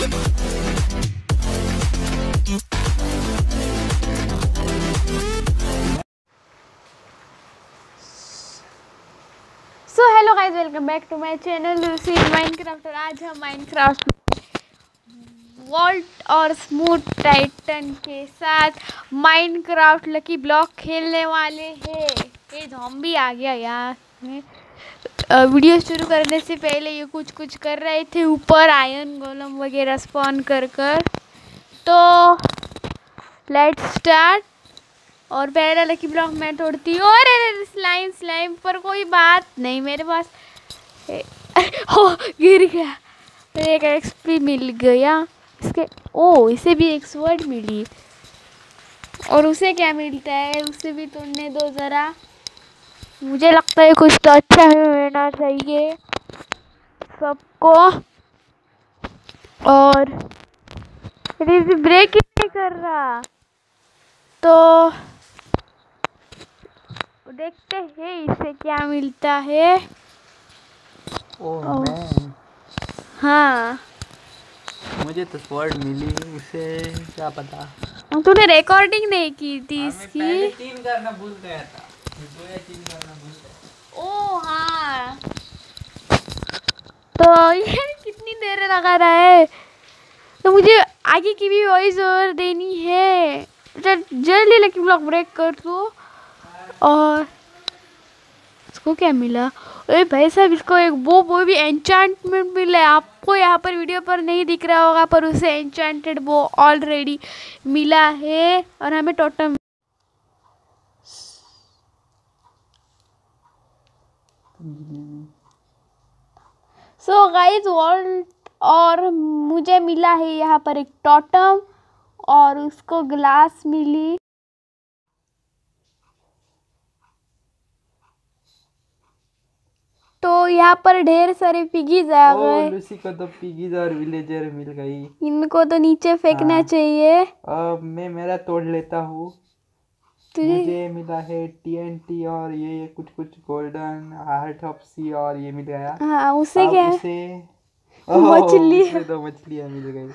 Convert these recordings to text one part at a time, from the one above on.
So hello guys welcome back to my channel Minecraft और आज हम माइनक्राफ्ट वॉल्ट और स्मूथ टाइटन के साथ माइनक्राफ्ट लकी ब्लॉक खेलने वाले हैं। ये जॉम्बी आ गया यार। वीडियो शुरू करने से पहले ये कुछ कुछ कर रहे थे। ऊपर आयरन गोलम वगैरह स्पॉन कर कर। तो लेट्स स्टार्ट और पहला लकी ब्लॉक मैं तोड़ती हूँ। और स्लाइम स्लाइम पर कोई बात नहीं मेरे पास। हो, गिर गया। एक एक्सपी मिल गया। इसके, ओ, इसे भी एक स्वर्ड मिली। और उसे क्या मिलता है? उसे भी तोड़ने दो ज़रा। मुझे लगता है कुछ तो अच्छा ही मिलना चाहिए सबको। और ब्रेक ही नहीं कर रहा। तो देखते हैं इसे क्या मिलता है। ओह ओह। हाँ। मुझे तो स्वर्ड मिली उसे क्या पता। तूने रिकॉर्डिंग नहीं की थी हाँ, मैं पहले इसकी तीन करना भूल गया था। दो ओ हाँ। तो ये कितनी देर लगा रहा है? तो मुझे आगे की भी वॉइस ओवर देनी है। जल्दी लकी ब्लॉक ब्रेक कर तू और इसको क्या मिला? अरे भाई साहब, इसको एक वो वो भी एन्चांटमेंट मिला है। आपको यहाँ पर वीडियो पर नहीं दिख रहा होगा, पर उसे एन्चांटेड वो ऑलरेडी मिला है। और हमें टोटम सो गाइस वर्ल्ड और मुझे मिला है यहाँ पर एक टॉटम और उसको ग्लास मिली। तो यहाँ पर ढेर सारे पिगीज आ गए। लूसी को तो पिगीज और विलेजर मिल गई। इनको तो नीचे फेंकना हाँ। चाहिए। अब मैं मेरा तोड़ लेता हूँ। मुझे मिला है टीएनटी और ये कुछ कुछ गोल्डन हार्ट ऑफ़ सी और ये मिल गया। हाँ उसे क्या उसे मछली। दो मछलियाँ मिल गई।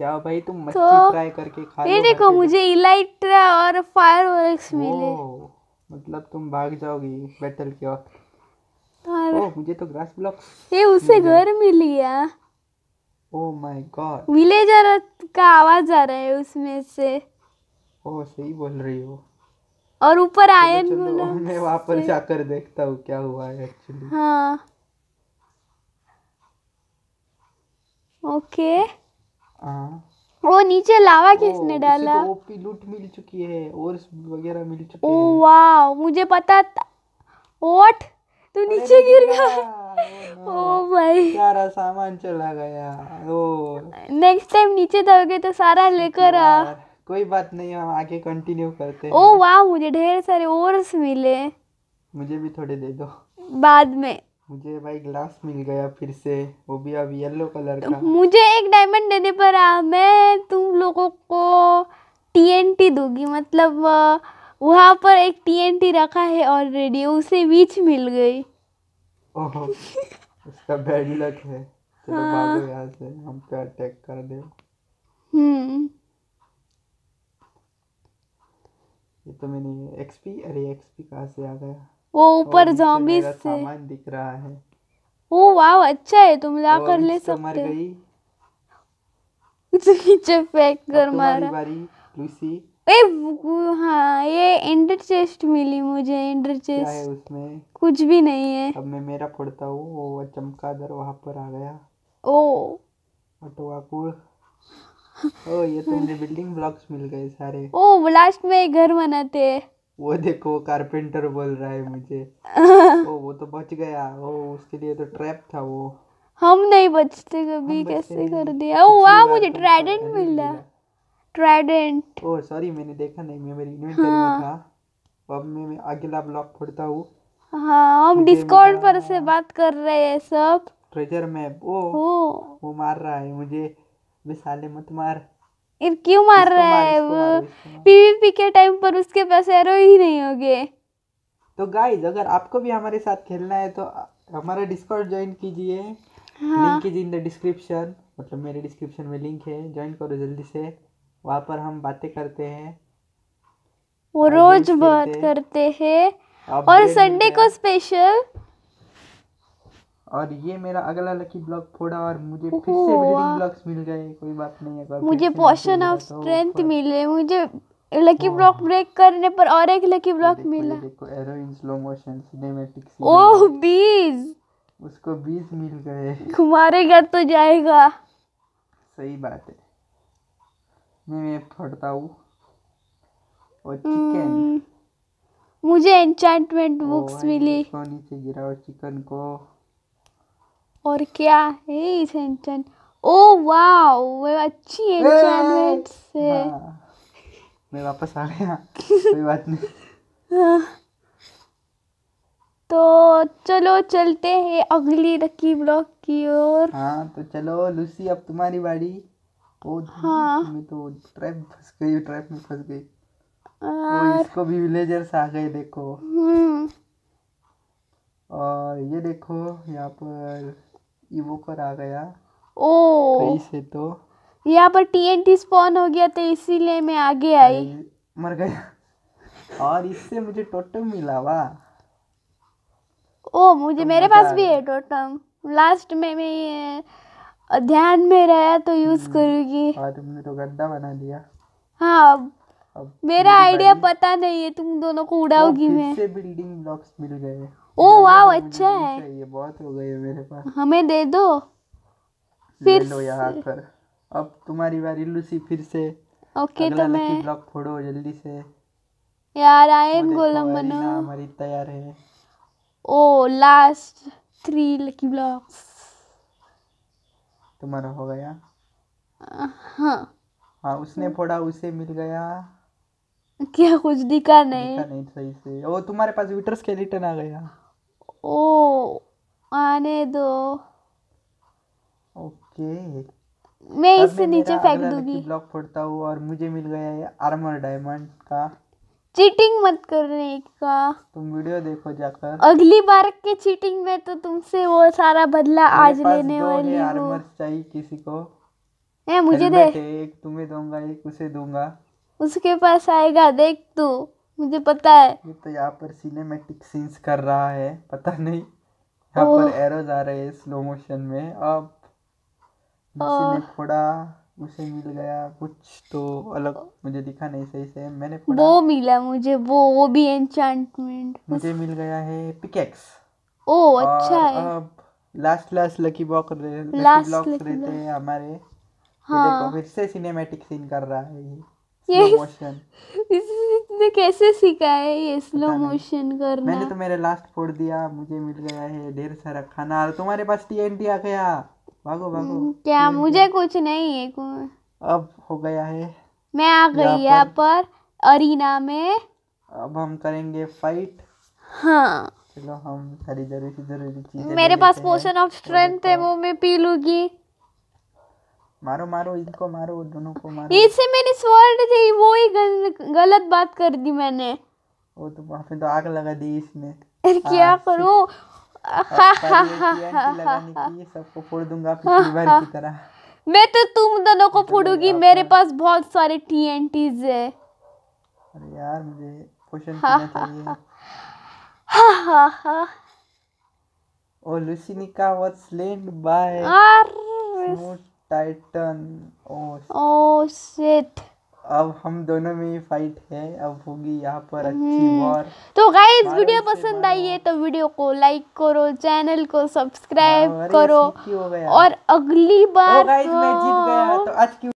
जाओ भाई तुम मछली तो फ्राई करके खा ये देखो मुझे इलाइट्रा और फायर वर्क्स मिले। मतलब तुम भाग जाओगी बैटल के वक्त और ओह मुझे तो ग्रास ब्लॉक्स ये उसे घर मिल गया। ओह माय गॉड विलेजर का आवाज़ आ रहा है उसमें से। ओह सही बोल रही हो। और ऊपर चलो, आयन चलो, गोलम मैं वहाँ पर जाकर देखता हूँ क्या हुआ है एक्चुअली हाँ। ओके। हाँ। वो नीचे लावा किसने डाला? तो ओपी लूट मिल चुकी है और वगैरह मिल चुके ओ हैं। वाह मुझे पता था। ओट तू नीचे गिर गया, ओ भाई सारा सामान चला गया। ओह नेक्स्ट टाइम नीचे जाओगे तो सारा लेकर आ। कोई बात नहीं हम आगे कंटिन्यू करते हैं। ओ वाह मुझे ढेर सारे ओर्स मिले। मुझे भी थोड़े दे दो। बाद में। मुझे भाई ग्लास मिल गया फिर से वो भी अब येलो कलर का। मुझे एक डायमंड देने पर आ, मैं तुम लोगों को टीएनटी दूँगी। मतलब वहाँ पर एक टीएनटी रखा है ऑलरेडी उसे बीच मिल गई। ओह उसका बैड लक है। चलो हाँ। भागो यहाँ से हम पे अटैक कर दे। हम्म ये तो मैंने एक्सपी अरे एक्सपी कहाँ से आ गया? वो ऊपर जॉम्बीज से। सामान दिख रहा है। ओ वाह अच्छा है तुम ला तो कर ले सकते उसे नीचे फेंक कर मारा। बारी लूसी ए हाँ ये एंडर चेस्ट मिली मुझे एंडर चेस्ट क्या है उसमें? कुछ भी नहीं है। अब मैं मेरा फोड़ता हूँ वो चमकादर वहाँ पर आ गया। ओ। अटवाकुड़ ओ ये तो मुझे बिल्डिंग ब्लॉक्स मिल गए सारे। ओ लास्ट में घर बनाते हैं वो देखो कारपेंटर बोल रहा है मुझे। ओ वो तो बच गया। ओ उसके लिए तो ट्रैप था वो। हम नहीं बचते कभी कैसे कर दिया? ओ वाह मुझे ट्राइडेंट मिला मिला। ट्राइडेंट ओ सॉरी मैंने देखा नहीं मैं मेरी इन्वेंटरी हाँ। में था। अब मैं, मैं अगला ब्लॉक फोड़ता हूँ। हाँ हम डिस्कॉर्ड पर से बात कर रहे हैं सब। ट्रेजर मैप ओ। वो मार रहा है मुझे। बे साले मत मार। ये क्यों मार रहा है इसको वो। पीवीपी के टाइम पर उसके पास एरो ही नहीं होगे। तो गाइज़ अगर आपको भी हमारे साथ खेलना है तो हमारा डिस्कॉर्ड ज्वाइन कीजिए। हाँ। Link is in the description मतलब मेरे डिस्क्रिप्शन में लिंक है। ज्वाइन करो जल्दी से। वहाँ पर हम बातें करते हैं। वो रोज बात करते हैं। और संडे को स्पेशल और ये मेरा अगला लकी ब्लॉक फोड़ा और मुझे फिर से बिल्डिंग ब्लॉक्स मिल गए कोई बात नहीं है मुझे पोशन ऑफ़ स्ट्रेंथ मिले मुझे लकी ब्लॉक ब्रेक करने पर और एक लकी ब्लॉक मिला। देखो arrow in slow motion cinematic oh बीज उसको 20 मिल गए। मारेगा तो जाएगा। सही बात है। मैं मैं फोड़ता हूँ। और चिकन हम्म, मुझे एन्चेंटमेंट बुक्स मिली। नीचे गिराओ चिकन को और क्या? है इस एन्चेंट ओ वाओ वो अच्छी एन्चेंटमेंट से हाँ, मैं वापस आ गया। कोई बात नहीं। हाँ। तो चलो चलते हैं अगली लकी ब्लॉक की ओर। हाँ तो चलो लूसी अब तुम्हारी बारी। ओ हाँ। मैं तो ट्रैप फंस गई ट्रैप में फंस गई। और इसको भी विलेजर्स आ गए देखो। हम्म। और ये देखो यहाँ पर इवोकर आ गया। ओ। सही से तो यहाँ पर टीएनटी स्पॉन हो गया तो इसीलिए मैं आगे आई। मर गया। और इससे मुझे टोटम मिला वाह। ओ मुझे तो मेरे पास भी है टोटम लास्ट में मैं ये ध्यान में रहा तो यूज़ हम्म। करूँगी। और तुमने तो गड्ढा बना दिया। हाँ अब मेरा आइडिया पता नहीं है तुम दोनों को उड़ाओगी मैं। से बिल्डिंग ब्लॉक्स मिल गए। ओ वाह अच्छा है। चाहिए बहुत हो गए मेरे पास। हमें दे दो। फिर लो यहाँ आकर अब तुम्हारी बारी लूसी फिर से। ओके तो मैं ब्लॉक फोड़ो जल्दी से। यार आयन गोलम बनो। हमारी तैयार है। ओ लास्ट थ्री लकी ब्लॉक्स तुम्हारा हो गया। हाँ। हाँ उसने फोड़ा उसे मिल गया। क्या कुछ दिखा नहीं दिखा नहीं। सही से। ओ तुम्हारे पास विटर स्केलेटन आ गया। ओ आने दो। ओके। मैं इसे मैं नीचे मेरा फेंक अगला दूँगी। लकी ब्लॉक फोड़ता हूँ और मुझे मिल गया ये आर्मर डायमंड का। चीटिंग मत करने का। तुम वीडियो देखो जाकर। अगली बार के चीटिंग में तो तुमसे वो सारा बदला आज पास लेने दो वाली है हूँ। आर्मर चाहिए किसी को। है मुझे दे हेलमेट है एक तुम्हें दूँगा एक उसे दूँगा। उसके पास आएगा देख तू। मुझे पता है। ये तो यहाँ पर सिनेमेटिक सीन्स कर रहा है। पता नहीं। यहाँ पर एरोज आ रहे हैं स्लो मोशन में। अब फोड़ा उसे मिल गया। कुछ तो अलग मुझे दिखा नहीं सही से। मैंने फोड़ा वो मिला मुझे। वो वो भी एन्चांटमेंट मुझे मिल गया है पिकेक्स ओ अच्छा है। अब last last lucky block lucky lucky रहते। हैं हमारे। हाँ। देखो फिर से सिनेमैटिक सीन कर रहा है ये। ये मोशन इसने कैसे सीखा है ये स्लो मोशन करना? मैंने तो मेरे लास्ट फोड़ दिया मुझे मिल गया है ढेर सारा खाना। और तुम्हारे पास टीएनटी आ गया। भागो भागो। हम्म, क्या मुझे कुछ नहीं है अब हो गया है। मैं आ गई यहाँ पर। अरीना में। अब हम करेंगे फाइट हाँ। चलो हम सारी ज़रूरी ज़रूरी चीज़ें मेरे पास पोशन ऑफ़ स्ट्रेंथ है। वो मैं पी लूँगी। मारो मारो इनको मारो दोनों को मारो। इससे मेरी स्वर्ड थी वो ही गल, गलत बात कर दी मैंने। वो तो वहाँ पे तो आग लगा दी इसने। क्या करूँ? सबको फोड़ दूँगा पिछली बार की तरह। मैं तो तुम दोनों को फोड़ूँगी मेरे पास बहुत सारे टीएनटीज है। अरे यार मुझे हाँ, पीना चाहिए। हा। हा हा ओ Lucinica was slain by smooth titan ओ ओ शिट अब हम दोनों में ही फाइट है अब होगी यहाँ पर अच्छी हम्म। वॉर तो गाइस वीडियो पसंद आई है तो वीडियो को लाइक करो चैनल को सब्सक्राइब करो और अगली बार ओ गाइस मैं जीत गया तो आज की